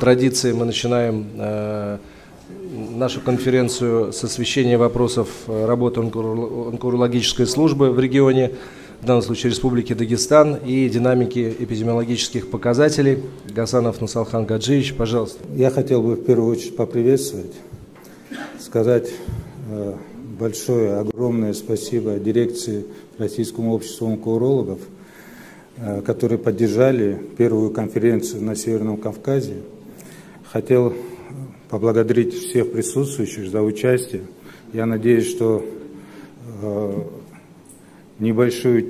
традиции мы начинаем э, нашу конференцию с освещения вопросов э, работы онкологической службы в регионе, в данном случае Республики Дагестан, и динамики эпидемиологических показателей. Гасанов Насалхан Гаджиевич, пожалуйста. Я хотел бы в первую очередь поприветствовать, сказать э, большое, огромное спасибо дирекции Российскому обществу онкоурологов, которые поддержали первую конференцию на Северном Кавказе. Хотел поблагодарить всех присутствующих за участие. Я надеюсь, что э, небольшую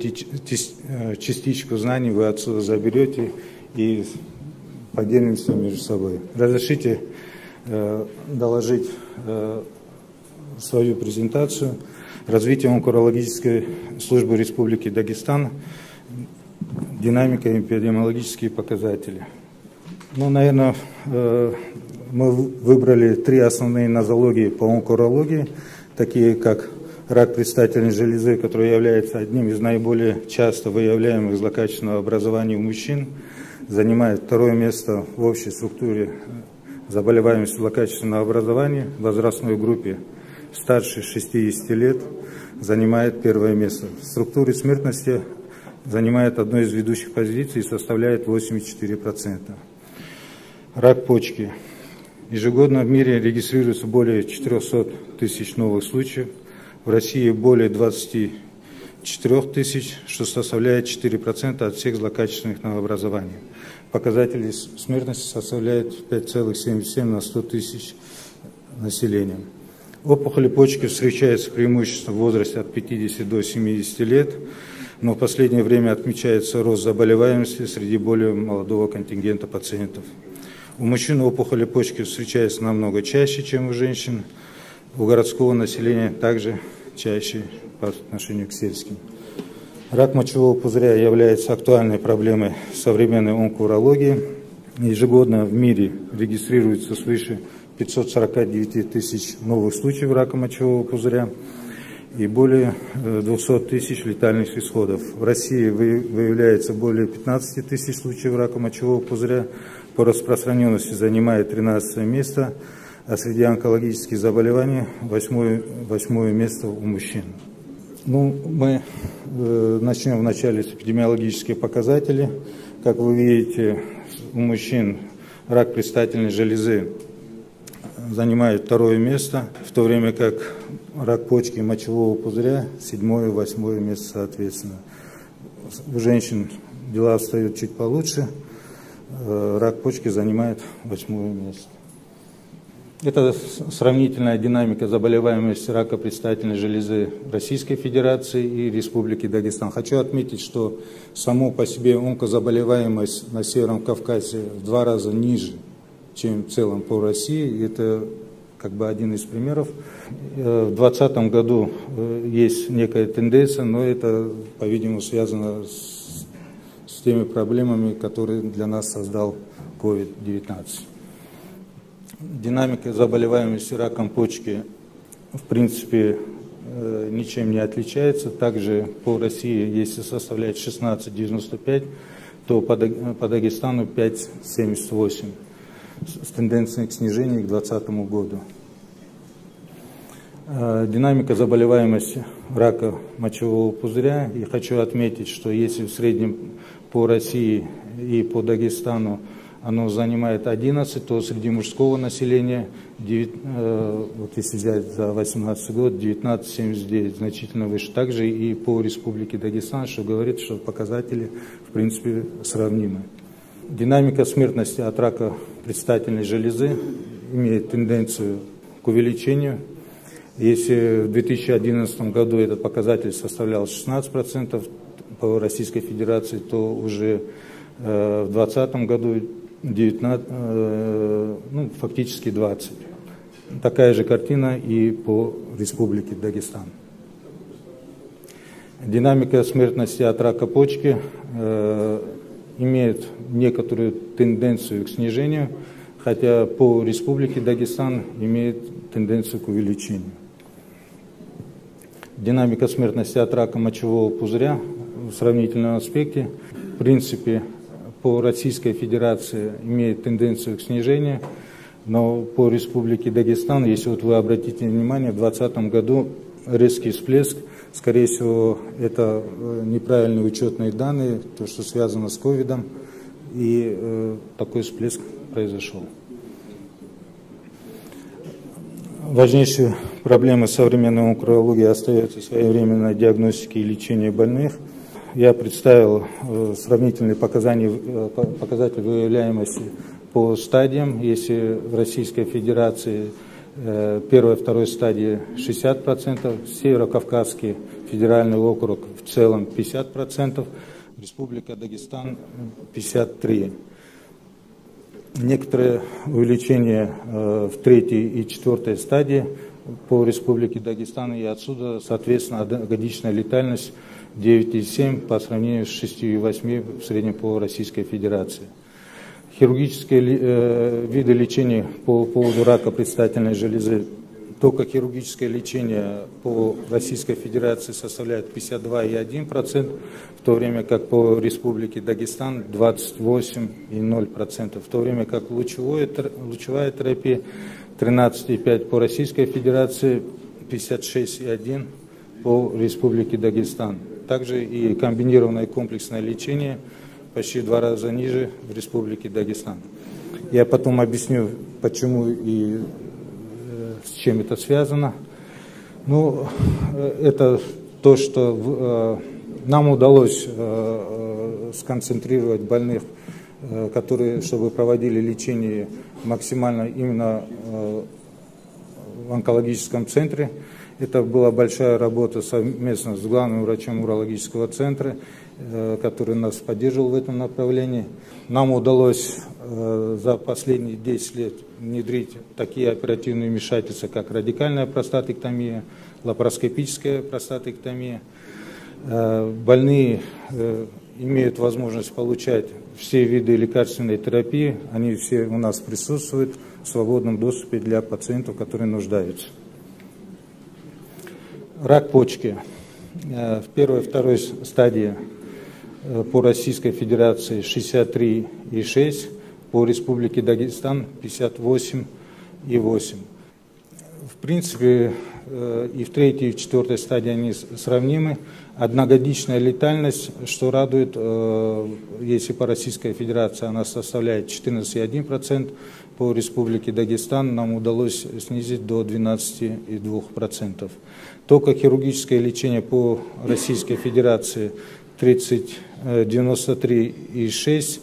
частичку знаний вы отсюда заберете и поделимся между собой. Разрешите доложить свою презентацию «Развитие онкологической службы Республики Дагестан. Динамика и эпидемиологические показатели». Ну, наверное, э, мы выбрали три основные нозологии по онкологии, такие как рак предстательной железы, который является одним из наиболее часто выявляемых злокачественного образования у мужчин, занимает второе место в общей структуре заболеваемости злокачественного образования в возрастной группе старше 60 лет занимает первое место. В структуре смертности занимает одну из ведущих позиций и составляет 84%. Рак почки. Ежегодно в мире регистрируется более 400 тысяч новых случаев. В России более 24 тысяч, что составляет 4% от всех злокачественных новообразований. Показатели смертности составляют 5,77 на 100 тысяч населения. Опухоли почки встречаются преимущественно в возрасте от 50 до 70 лет, но в последнее время отмечается рост заболеваемости среди более молодого контингента пациентов. У мужчин опухоли почки встречаются намного чаще, чем у женщин. У городского населения также чаще по отношению к сельским. Рак мочевого пузыря является актуальной проблемой современной онкоурологии. Ежегодно в мире регистрируется свыше 549 тысяч новых случаев рака мочевого пузыря и более 200 э, тысяч летальных исходов. В России выявляется более 15 тысяч случаев рака мочевого пузыря. По распространенности занимает 13 место, а среди онкологических заболеваний 8, 8 место у мужчин. Ну, мы э, начнем вначале с эпидемиологических показателей. Как вы видите, у мужчин рак предстательной железы занимает второе место, в то время как рак почки и мочевого пузыря седьмое и восьмое место соответственно. У женщин дела встают чуть получше, рак почки занимает восьмое место. Это сравнительная динамика заболеваемости рака предстательной железы Российской Федерации и Республики Дагестан. Хочу отметить, что само по себе онкозаболеваемость на Северном Кавказе в два раза ниже – чем в целом по России. Это как бы один из примеров. Э, в 2020 году э, есть некая тенденция, но это, по-видимому, связано с, с теми проблемами, которые для нас создал COVID-19. Динамика заболеваемости раком почки, в принципе, э, ничем не отличается. Также по России, если составляет 16,95, то по Дагестану 5,78 с тенденцией к снижению к 2020 году. Э, динамика заболеваемости рака мочевого пузыря. И хочу отметить, что если в среднем по России и по Дагестану оно занимает 11, то среди мужского населения, 9, э, вот если взять за 2018 год, 19,79, значительно выше. Также и по Республике Дагестан, что говорит, что показатели в принципе сравнимы. Динамика смертности от рака предстательной железы имеет тенденцию к увеличению. Если в 2011 году этот показатель составлял 16% по Российской Федерации, то уже э, в 2020 году 19, э, ну, фактически 20. Такая же картина и по Республике Дагестан. Динамика смертности от рака почки э, имеет некоторую тенденцию к снижению, хотя по республике Дагестан имеет тенденцию к увеличению. Динамика смертности от рака мочевого пузыря сравнительном аспекте, в принципе, по Российской Федерации имеет тенденцию к снижению, но по Республике Дагестан, если вот вы обратите внимание, в 2020 году резкий всплеск, скорее всего, это э, неправильные учетные данные, то, что связано с ковидом, и э, такой всплеск произошел. Важнейшей проблемой современной онкологии остается своевременная диагностика и лечение больных. Я представил э, сравнительные показания, э, показатели выявляемости по стадиям. Если в Российской Федерации э, первой и второй стадии 60%, Северо-Кавказский федеральный округ в целом 50%, Республика Дагестан 53%. Некоторое увеличение э, в третьей и четвертой стадии по Республике Дагестан, и отсюда, соответственно, годичная летальность 9,7 по сравнению с 6,8 в среднем по Российской Федерации. Хирургические э, виды лечения по поводу рака предстательной железы только хирургическое лечение по Российской Федерации составляет 52,1%, в то время как по Республике Дагестан 28,0%, в то время как лучевое, лучевая терапия 13,5% по Российской Федерации, 56,1% по Республике Дагестан. Также и комбинированное комплексное лечение почти в два раза ниже в Республике Дагестан. Я потом объясню, почему и с чем это связано. Ну, э, это то, что э, нам удалось э, сконцентрировать больных, которые, чтобы проводили лечение максимально именно в онкологическом центре. Это была большая работа совместно с главным врачом урологического центра, который нас поддерживал в этом направлении. Нам удалось за последние 10 лет внедрить такие оперативные вмешательства, как радикальная простатэктомия, лапароскопическая простатэктомия. Э, больные э, имеют возможность получать все виды лекарственной терапии, они все у нас присутствуют в свободном доступе для пациентов, которые нуждаются. Рак почки. Э, в первой и второй стадии по Российской Федерации 63,6 по Республике Дагестан 58,8. В принципе, э, и в третьей, и в четвертой стадии они сравнимы. Одногодичная летальность, что радует, э, если по Российской Федерации она составляет 14,1%, по Республике Дагестан нам удалось снизить до 12,2%. Только хирургическое лечение по Российской Федерации 30, 93,6%,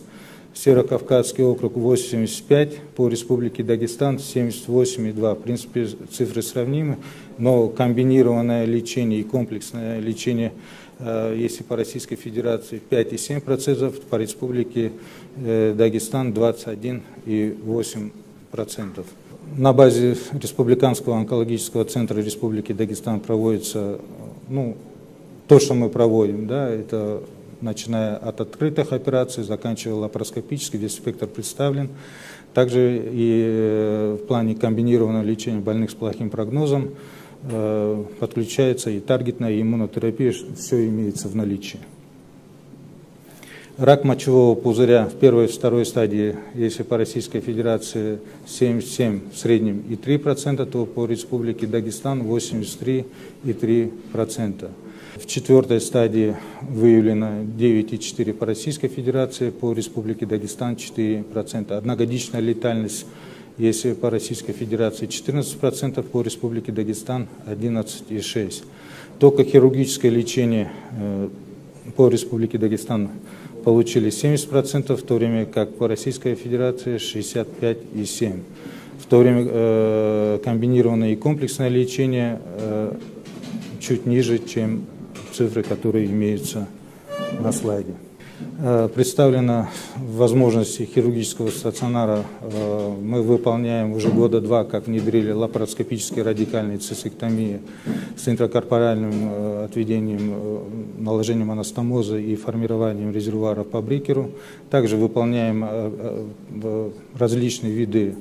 Северокавказский округ 85, по Республике Дагестан 78,2. В принципе, цифры сравнимы, но комбинированное лечение и комплексное лечение, э, если по Российской Федерации 5,7%, по Республике э, Дагестан 21,8%. На базе Республиканского онкологического центра Республики Дагестан проводится, ну, то, что мы проводим, да, это начиная от открытых операций, заканчивая лапароскопической, весь спектр представлен. Также и э, в плане комбинированного лечения больных с плохим прогнозом э, подключается и таргетная, и иммунотерапия, все имеется в наличии. Рак мочевого пузыря в первой и второй стадии, если по Российской Федерации 77 в среднем и 3%, то по Республике Дагестан 83,3%. В четвертой стадии выявлено 9,4 по Российской Федерации, по Республике Дагестан 4%. Одногодичная летальность, если по Российской Федерации 14%, по Республике Дагестан 11,6%. Только хирургическое лечение э, по Республике Дагестан получили 70%, в то время как по Российской Федерации 65,7%. В то время э, комбинированное и комплексное лечение э, чуть ниже, чем цифры, которые имеются на слайде. Э, представлена возможности хирургического стационара. Э, мы выполняем уже года два, как внедрили лапароскопические радикальные цистектомии с интракорпоральным э, отведением, наложением анастомоза и формированием резервуара по брикеру. Также выполняем различные виды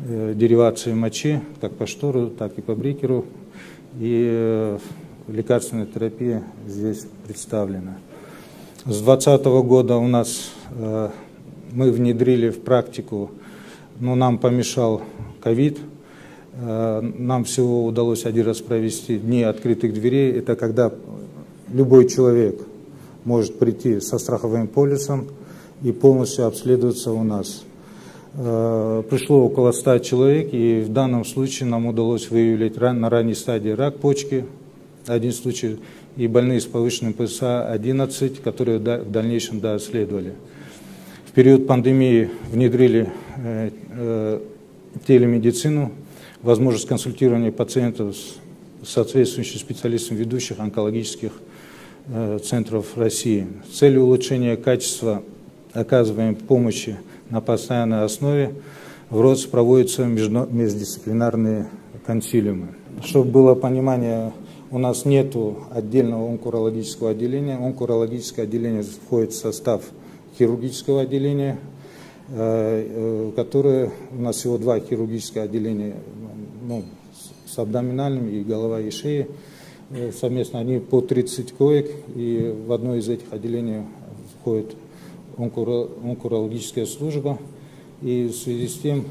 деривации мочи, как по штору, так и по брикеру. И лекарственная терапия здесь представлена. С 2020 года у нас э, мы внедрили в практику, но нам помешал ковид. Э, нам всего удалось один раз провести дни открытых дверей. Это когда любой человек может прийти со страховым полисом и полностью обследоваться у нас. Э, пришло около 100 человек, и в данном случае нам удалось выявить на ранней стадии рак почки, один случай, и больные с повышенным ПСА-11, которые в дальнейшем доследовали. В период пандемии внедрили э, э, телемедицину, возможность консультирования пациентов с соответствующим специалистом ведущих онкологических э, центров России. С целью улучшения качества оказываемой помощи на постоянной основе в РОЦ проводятся междисциплинарные консилиумы. Чтобы было понимание, у нас нет отдельного онкологического отделения. Онкологическое отделение входит в состав хирургического отделения, э, э, которое у нас всего два хирургических отделения ну, с абдоминальным и голова и шея. Э, совместно они по 30 коек, и в одно из этих отделений входит онкологическая служба. И в связи с тем,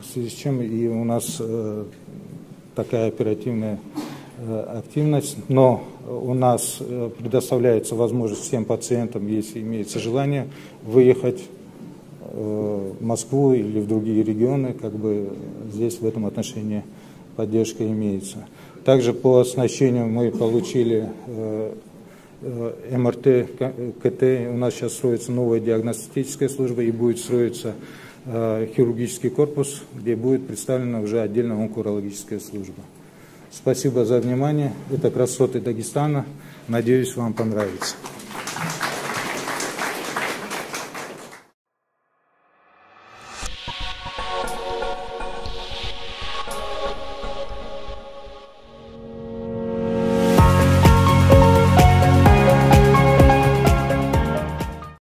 в связи с чем и у нас такая оперативная активность, но у нас э, предоставляется возможность всем пациентам, если имеется желание, выехать э, в Москву или в другие регионы, как бы здесь в этом отношении поддержка имеется. Также по оснащению мы получили э, Э, МРТ, КТ. У нас сейчас строится новая диагностическая служба и будет строиться э, хирургический корпус, где будет представлена уже отдельная онкологическая служба. Спасибо за внимание. Это красоты Дагестана. Надеюсь, вам понравится.